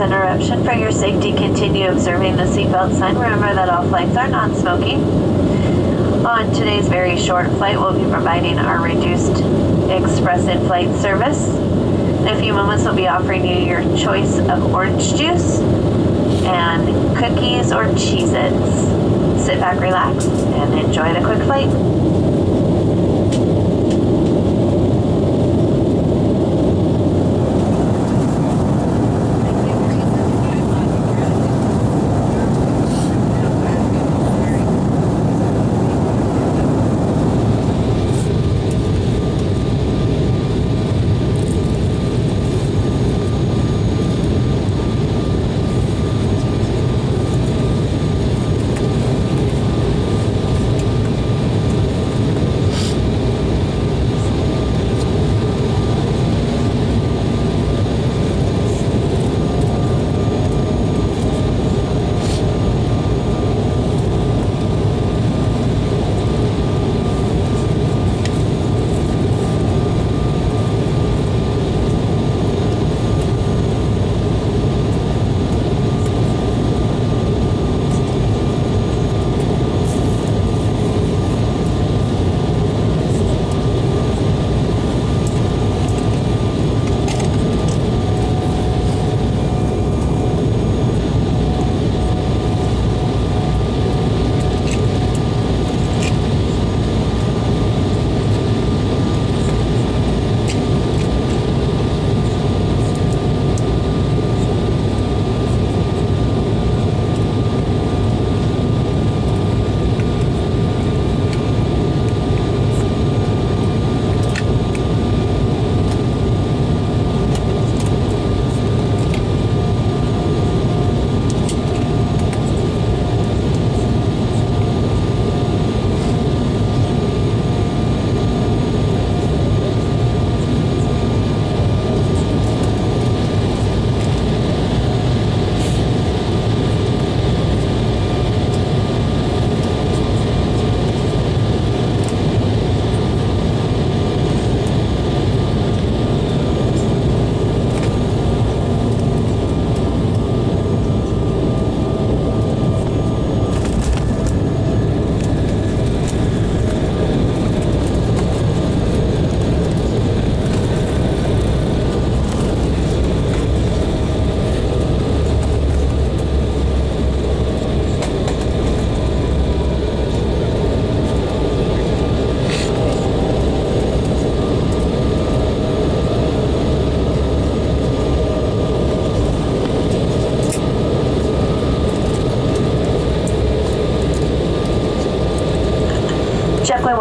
interruption. For your safety, continue observing the seatbelt sign. Remember that all flights are non-smoking. On today's very short flight, we'll be providing our reduced express in-flight service. In a few moments, we'll be offering you your choice of orange juice and cookies or Cheez-Its. Sit back, relax, and enjoy the quick flight.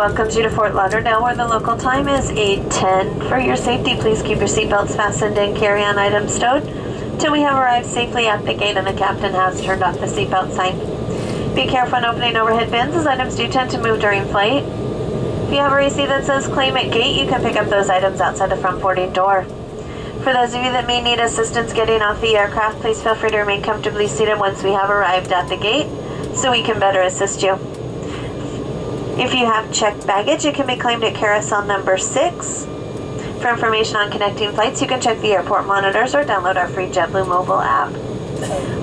Welcomes you to Fort Lauderdale now where the local time is 8.10. For your safety, please keep your seatbelts fastened and carry-on items stowed till we have arrived safely at the gate and the captain has turned off the seatbelt sign. Be careful when opening overhead bins as items do tend to move during flight. If you have a receipt that says claim at gate, you can pick up those items outside the front boarding door. For those of you that may need assistance getting off the aircraft, please feel free to remain comfortably seated once we have arrived at the gate so we can better assist you. If you have checked baggage, it can be claimed at carousel number 6. For information on connecting flights, you can check the airport monitors or download our free JetBlue mobile app.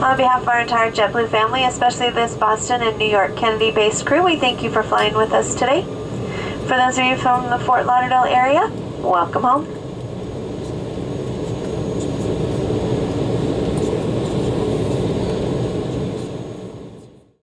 On behalf of our entire JetBlue family, especially this Boston and New York Kennedy based crew, we thank you for flying with us today. For those of you from the Fort Lauderdale area, welcome home.